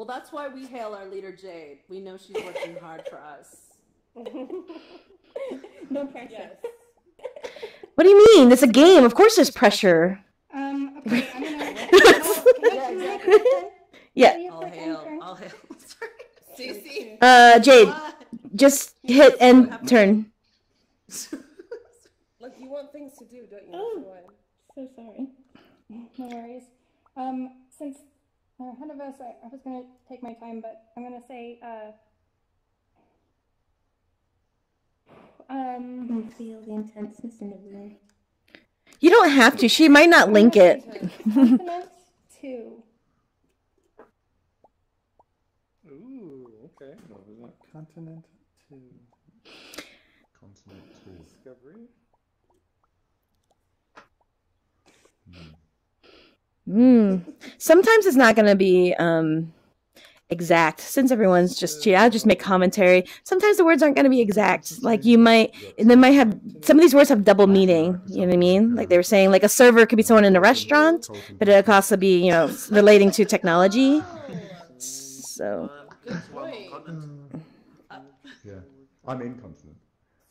Well, that's why we hail our leader Jade. We know she's working hard for us.
no pressure.
What do you mean? It's a game. Of course, there's pressure.
Um, okay, I'm gonna. Can I choose my question?
Yeah.
Ready
hail.
turn?
I'll hail. Sorry.
Cece.
Uh, Jade, just hit and turn.
Like you want things to do, don't you?
Oh.
So sorry.
No worries. Um, since we're ahead of us, I, I was gonna take my time, but I'm gonna say, uh, um,
You can feel the intenseness in the room.
You don't have to. She might not link it.
consonant two.
Ooh, okay. What was that?
Continent two.
Continent two.
Discovery.
Mm. Sometimes it's not gonna be um exact since everyone's just yeah, I'll just make commentary. Sometimes the words aren't gonna be exact. Like you might and they might have some of these words have double meaning. You know what I mean? Like they were saying, like a server could be someone in a restaurant, but it could also be you know relating to technology. So
Yeah. I'm incontinent.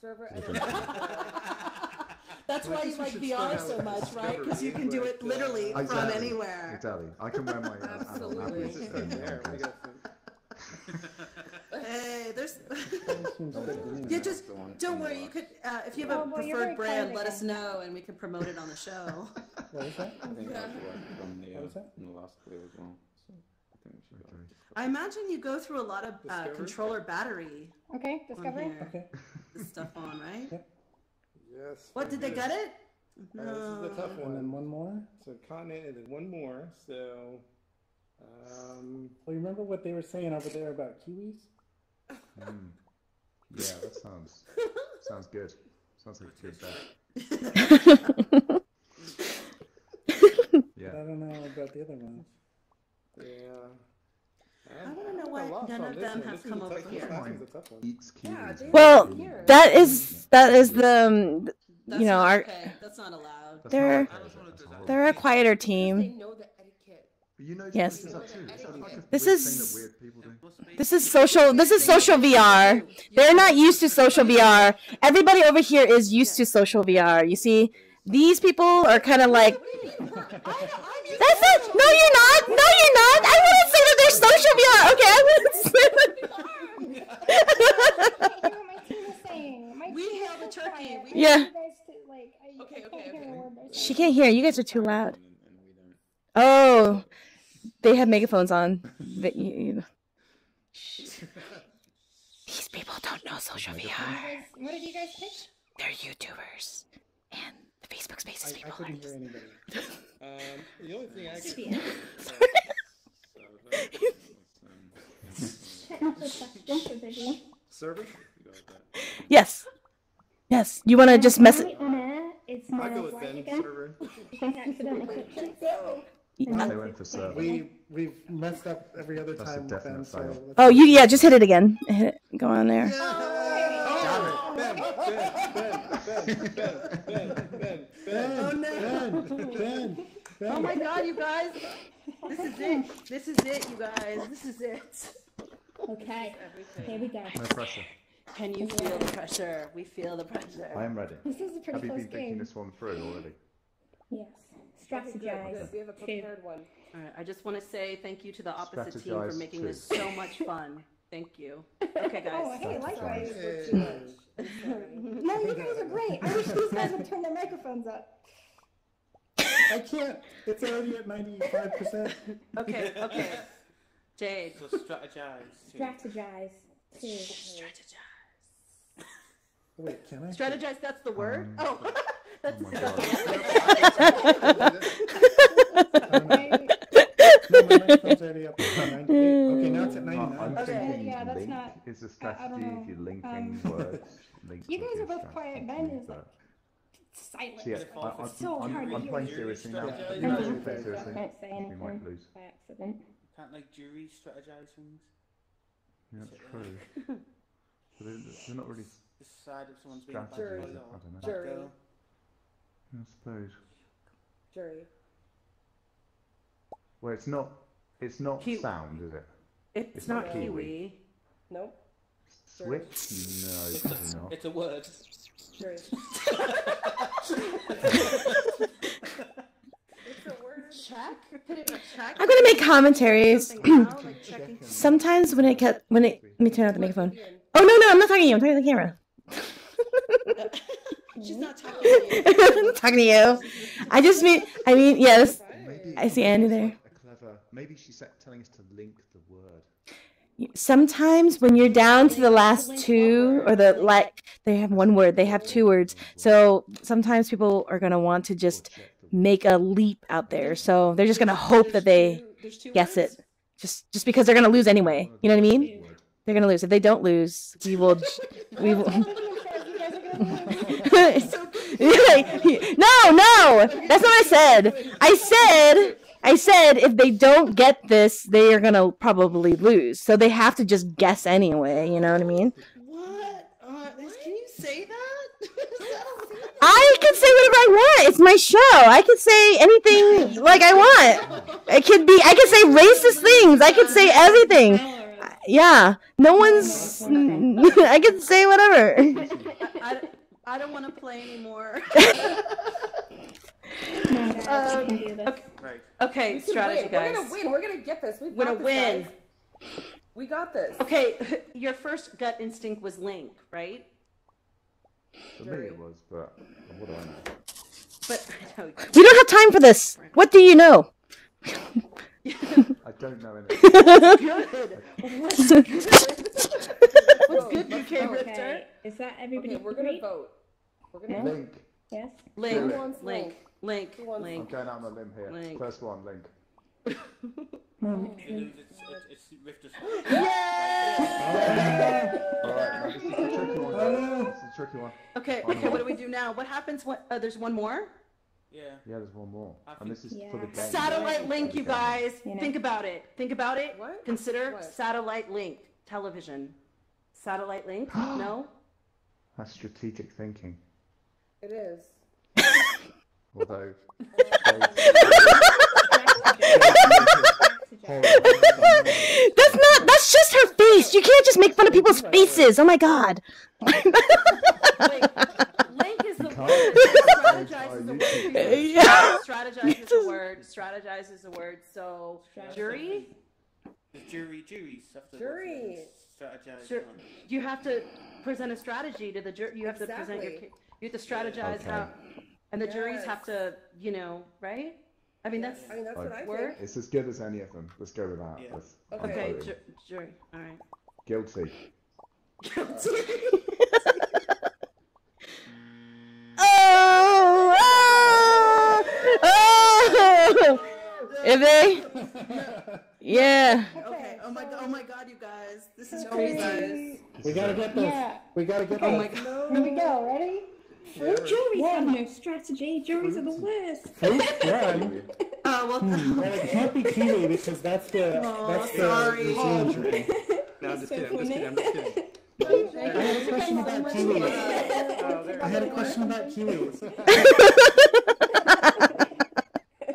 Server
That's why you like VR so much, right? Because you can do it literally from
Exactly.
anywhere.
Exactly. I can wear my uh,
Absolutely.
nappies. and,
There, we got
Hey, there's.
seems good to me.
you just don't worry. You could, uh, if you have a
Oh, well,
preferred brand, let us know and we can promote it on the show.
What was that?
I think that's what from the,
What
uh,
was that?
from the last clue as well. So I think we should go.
I imagine you go through a lot of uh, controller battery
Okay, discovery.
Okay.
This stuff on, right?
Yes.
What did they get it?
Uh, this is the tough
And
one.
then one more.
So continent and then one more. So, um,
Well, you remember what they were saying over there about kiwis?
Mm. Yeah, that sounds sounds good. Sounds like a good bet.
But I don't know about the other ones.
yeah.
I want to know why none of them have come over here.
Well, that is that is the th-
That's
you know our.
That's not allowed.
They're
not okay, is it? That's horrible.
they're a quieter team.
know the etiquette.
But you know
Yes.
this is that too. Is that like a
This is-
thing that weird people do?
This is social. This is social VR. They're not used to social VR. Everybody over here is used to social VR. You see, these people are kind of like. That's it. No, you're not. No, you're not. I wouldn't say that they're social VR. Okay, I wouldn't say that.
I hear my team is saying. My
We
team is
hail the turkey. We-
Yeah.
want you guys to, like, I,
Okay,
I
okay, okay.
a word they're
She can't hear. You guys are too loud.
And, and we don't.
Oh, they have megaphones on. That you, you- Shh. These people don't know social VR.
did you guys- What did you guys pick?
They're YouTubers, and the Facebook Spaces
I, I
people are
couldn't hear anybody.
Um, the only thing I could.
Technical question for Vivian.
Server?
Yes. Yes. You want to just mess it?
I on? It's
I'll go with Ben.
again.
Server.
I think I accidentally clicked it.
They went for server.
We we've messed up every other
That's
time with them.
definite
So
Oh, you yeah. Just hit it again. Hit it. Go on there.
Oh, Ben, Ben, Ben, Ben.
Oh no!
Ben, Ben, Ben.
Oh my God, you guys! This is it. This is it, you guys. This is it.
Okay, here we go.
No pressure.
Can you feel the pressure? We feel the pressure.
I am ready.
This is a pretty
Have you
close
been thinking this one through already?
Yes. Strategize.
Good. We have a prepared one.
All right, I just want to say thank you to the opposite team for making
too.
this so much fun. Thank you. Okay, guys.
Oh, hey, likewise.
Hey.
No, you guys are great. I wish these guys would turn their microphones up.
I can't. It's already at ninety-five percent.
Okay, okay. Jade.
So strategize. to-
Strategize. Too.
Strategize.
Wait, can I?
Strategize, that's the word?
Um,
Oh, that's,
my
that's
No, my microphone's already up Okay, now it's at 99.
I'm
Okay.
thinking
Yeah, that's
link
not-
is a
I- I
strategy
don't
if you're
know.
linking
Um,
words. Link
You guys are both quiet.
strategy,
Ben is
but-
silent.
See, I, I, I'm,
so
I'm,
hard to
I'm
hear
playing seriously now.
Yeah,
You
yeah,
guys
yeah.
should
I
seriously.
can't say
We might
anything
lose.
by accident.
Can't like jury strategize things.
Yeah, that's true. But they're, they're not really
Decide if someone's being bad
strategies.
boy
I don't know.
Jury.
I suppose.
Jury.
Well, it's not. It's not
Ki-
sound, is it?
It's,
It's
not
not
kiwi.
kiwi.
Nope.
Switch? No, probably not.
It's a word.
Jury.
Check? Put it in check?
I'm gonna make commentaries.
Something like
Sometimes when it get when it let me turn out the microphone. Oh no no I'm not talking to you. I'm talking to the camera.
She's not talking to you.
I'm not talking to you. I just mean I mean yes. I see Andy there.
Like A clever. Maybe she's telling us to link the word.
Sometimes when you're down to the last two or the like they have one word, they have two words. So sometimes people are gonna want to just make a leap out there. So they're just gonna hope that they guess it. Just just because they're gonna lose anyway. You know what I mean? They're gonna lose. If they don't lose, we will we will no, no, that's not what I said. I said, I said, if they don't get this, they are gonna probably lose. So they have to just guess anyway. You know what I mean?
What? Uh, can you say that? Is that?
I can say whatever I want. It's my show. I can say anything like I want. It could be. I can say racist things. I can say everything. Yeah. No one's. I can say whatever.
I, I don't want to play anymore.
No,
Um,
you can do this.
okay,
Right.
okay
We can
strategy,
win.
guys.
We're gonna win. We're gonna get this. We've
We're
got
gonna
this,
win.
guys. We got this.
Okay, your first gut instinct was Link, right?
For me, it was, but what do I know?
But I know
We don't have time for this. What do you know?
I don't know anything.
good. What's good? What's good, UK Rifter?
Okay, is that everybody
Okay, we're gonna vote. We're gonna
Link.
Yes.
Link,
Who
wants
link,
link?
link,
I'm going out on a limb here.
Link.
First one, Link.
You it's, it's, it's Rift as
Alright, this is the tricky one. guys. This is the tricky one.
Okay,
One
okay,
more.
what do we do now? What happens when, uh, there's one more?
Yeah.
Yeah, there's one more.
I
And this is
think-
for the game.
Satellite
For
link, you guys.
You know.
Think about it. Think about it.
What?
Consider
What?
satellite link television. Satellite link? no?
That's strategic thinking.
It is.
Although.
That's not. That's just her face. You can't just make fun of people's faces. Oh my god.
Link is the word. Strategize is the word.
Yeah.
Strategize is the word. Strategize is the word. So, jury,
The jury, juries
Jury.
strategize.
You have to present a strategy to the jury. You have to present your. You have to strategize how, and the juries have to, you know, right? I mean, that's
I mean, that's what I
word.
think.
It's as good as any of them. Let's go with that.
Yeah.
Let's,
Okay,
voting.
ju- jury. All right.
Guilty.
Oh, oh, oh. If they, yeah.
Okay. Oh my. God! Oh my God, you guys. This is
No,
crazy.
We gotta get this.
Yeah.
We gotta get
Oh
this.
my God.
Here we go. Ready?
Juries have no strategy. Juries are the worst.
Fruit one.
Oh well.
Well, it can't be kiwi because that's the that's the
sorry.
the injury.
No, I'm just kidding. I'm just kidding. I'm just kidding.
I had a question about kiwis.
Oh,
I had a question about kiwis.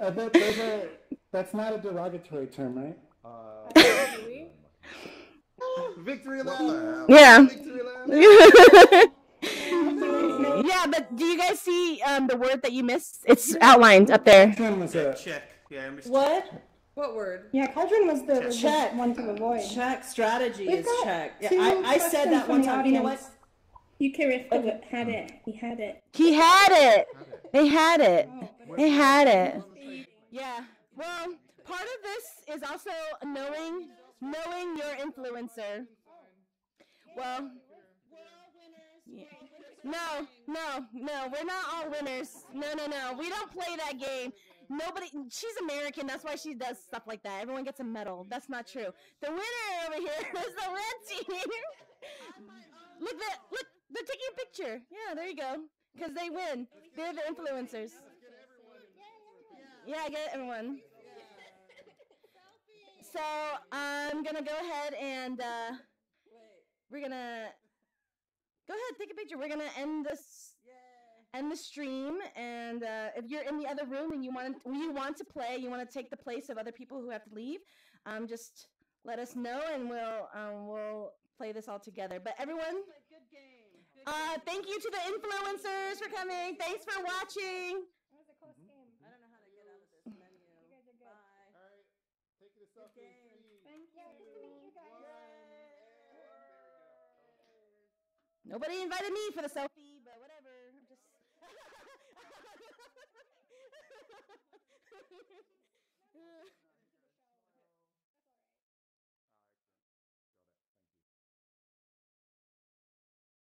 uh, that, those that's not a derogatory term, right?
Victory
What
lap.
Yeah.
Victory lap.
Yeah, but do you guys see um, the word that you missed? It's outlined up there.
Which one was it?
Check. Yeah, I missed
What?
What word?
Yeah, cauldron was the, was the
Check.
one to avoid.
Check strategy
We've
is
got
check. Yeah,
two
I, I said
questions
that
from
one
the
time. You know what?
audience.
Eucharist had it. He had it.
He had it. They had it. They had it. Yeah. Well, part of this is also knowing knowing your influencer. Well, yeah. No, no, no, we're not all winners. No, no, no. We don't play that game. Nobody. She's American. That's why she does stuff like that. Everyone gets a medal. That's not true. The winner over here is the red team. look that. Look, they're taking a picture. Yeah, there you go. Because they win. They're the influencers. Yeah, I get everyone. So I'm gonna go ahead and uh, we're gonna go ahead take a picture. We're gonna end this end the stream, and uh, if you're in the other room and you want you want to play, you want to take the place of other people who have to leave, um, just let us know, and we'll um, we'll play this all together. But everyone. Uh, thank you to the influencers for coming. Thanks for watching. Nobody invited me for the selfie.